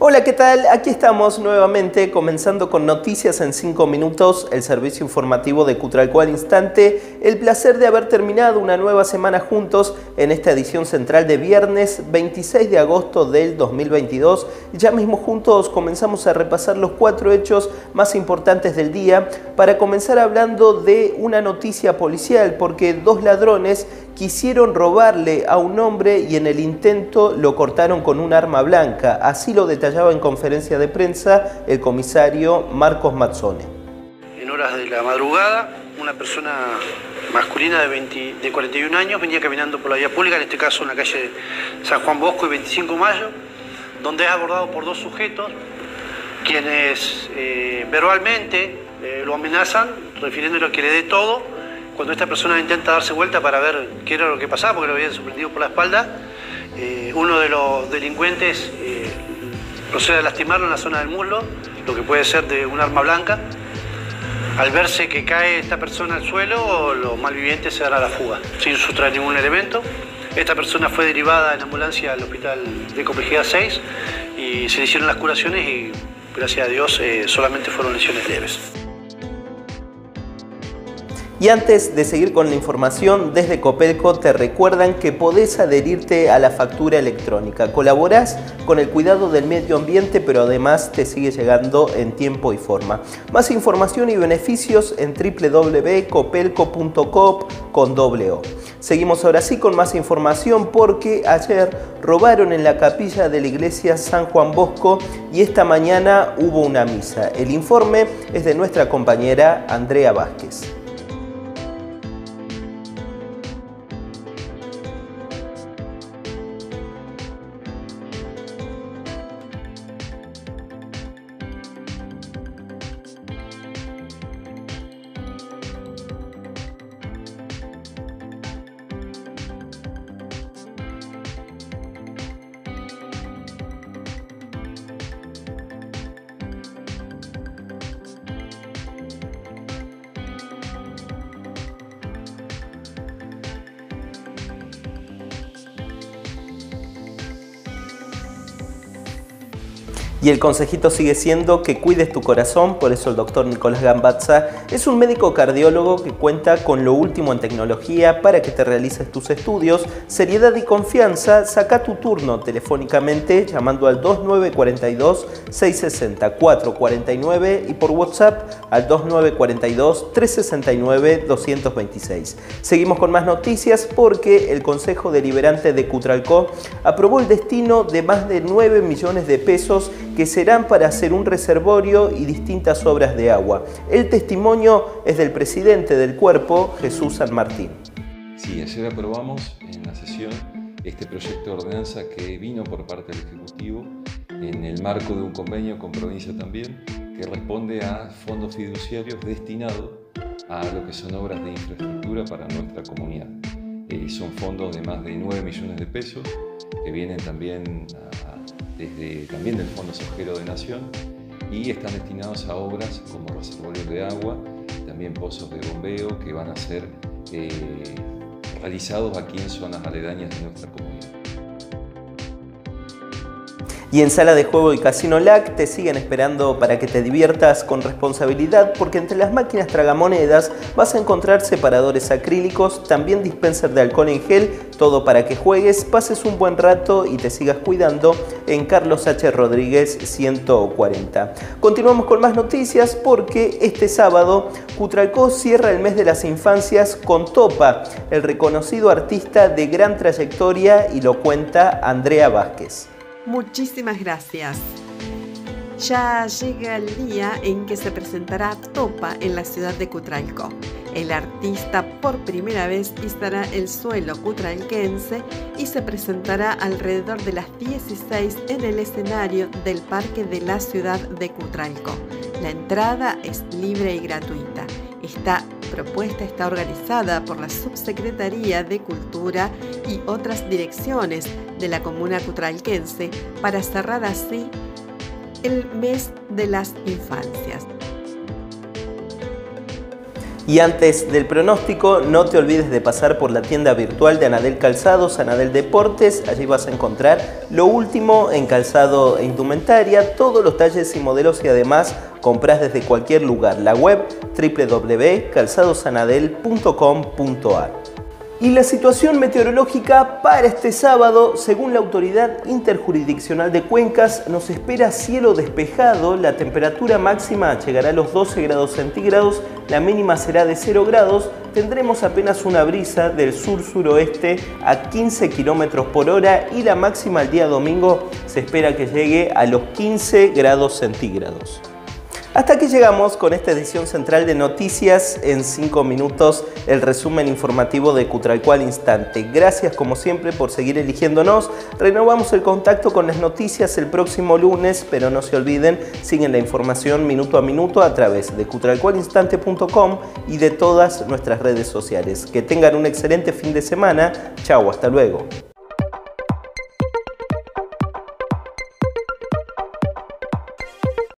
Hola, ¿qué tal? Aquí estamos nuevamente comenzando con noticias en 5 minutos, el servicio informativo de Cutralco al instante. El placer de haber terminado una nueva semana juntos en esta edición central de viernes 26 de agosto del 2022. Ya mismo juntos comenzamos a repasar los cuatro hechos más importantes del día para comenzar hablando de una noticia policial porque dos ladrones quisieron robarle a un hombre y en el intento lo cortaron con un arma blanca. Así lo detallaba en conferencia de prensa el comisario Marcos Mazzone. En horas de la madrugada, una persona masculina de, de 41 años venía caminando por la vía pública, en este caso en la calle San Juan Bosco y 25 de Mayo, donde es abordado por dos sujetos quienes eh, verbalmente eh, lo amenazan, refiriéndole a que le dé todo cuando esta persona intenta darse vuelta para ver qué era lo que pasaba, porque lo habían sorprendido por la espalda, eh, uno de los delincuentes eh, procede a lastimarlo en la zona del muslo, lo que puede ser de un arma blanca. Al verse que cae esta persona al suelo, los malvivientes se dan a la fuga, sin sustraer ningún elemento. Esta persona fue derivada en ambulancia al hospital de complejidad 6 y se le hicieron las curaciones y gracias a Dios eh, solamente fueron lesiones leves. Y antes de seguir con la información, desde Copelco te recuerdan que podés adherirte a la factura electrónica. Colaborás con el cuidado del medio ambiente, pero además te sigue llegando en tiempo y forma. Más información y beneficios en www.copelco.com con doble O. Seguimos ahora sí con más información porque ayer robaron en la capilla de la iglesia San Juan Bosco y esta mañana hubo una misa. El informe es de nuestra compañera Andrea Vázquez. Y el consejito sigue siendo que cuides tu corazón, por eso el doctor Nicolás Gambazza es un médico cardiólogo que cuenta con lo último en tecnología para que te realices tus estudios. Seriedad y confianza, saca tu turno telefónicamente llamando al 2942 660 449 y por WhatsApp al 2942 369 226. Seguimos con más noticias porque el Consejo Deliberante de Cutralcó aprobó el destino de más de 9 millones de pesos que serán para hacer un reservorio y distintas obras de agua. El testimonio es del presidente del cuerpo, Jesús San Martín. Sí, ayer aprobamos en la sesión este proyecto de ordenanza que vino por parte del Ejecutivo en el marco de un convenio con provincia también, que responde a fondos fiduciarios destinados a lo que son obras de infraestructura para nuestra comunidad. Eh, son fondos de más de 9 millones de pesos que vienen también a también del Fondo Sojero de Nación y están destinados a obras como reservorios de agua, también pozos de bombeo que van a ser eh, realizados aquí en zonas aledañas de nuestra comunidad. Y en Sala de Juego y Casino LAC te siguen esperando para que te diviertas con responsabilidad porque entre las máquinas tragamonedas vas a encontrar separadores acrílicos, también dispenser de alcohol en gel, todo para que juegues, pases un buen rato y te sigas cuidando en Carlos H. Rodríguez 140. Continuamos con más noticias porque este sábado Cutralcó cierra el mes de las infancias con Topa, el reconocido artista de gran trayectoria y lo cuenta Andrea Vázquez. Muchísimas gracias. Ya llega el día en que se presentará Topa en la ciudad de Cutralco. El artista por primera vez pisará el suelo cutralquense y se presentará alrededor de las 16 en el escenario del Parque de la ciudad de Cutralco. La entrada es libre y gratuita. Esta propuesta está organizada por la Subsecretaría de Cultura y otras direcciones de la comuna cutralquense para cerrar así el mes de las infancias. Y antes del pronóstico, no te olvides de pasar por la tienda virtual de Anadel Calzados, Anadel Deportes. Allí vas a encontrar lo último en calzado e indumentaria, todos los talles y modelos y además compras desde cualquier lugar. La web www.calzadosanadel.com.ar. Y la situación meteorológica para este sábado, según la Autoridad Interjurisdiccional de Cuencas, nos espera cielo despejado, la temperatura máxima llegará a los 12 grados centígrados, la mínima será de 0 grados, tendremos apenas una brisa del sur-suroeste a 15 kilómetros por hora y la máxima el día domingo se espera que llegue a los 15 grados centígrados. Hasta aquí llegamos con esta edición central de noticias en 5 minutos, el resumen informativo de Cutralco al instante. Gracias como siempre por seguir eligiéndonos. Renovamos el contacto con las noticias el próximo lunes, pero no se olviden, siguen la información minuto a minuto a través de cutralcoalinstante.com y de todas nuestras redes sociales. Que tengan un excelente fin de semana. Chau, hasta luego.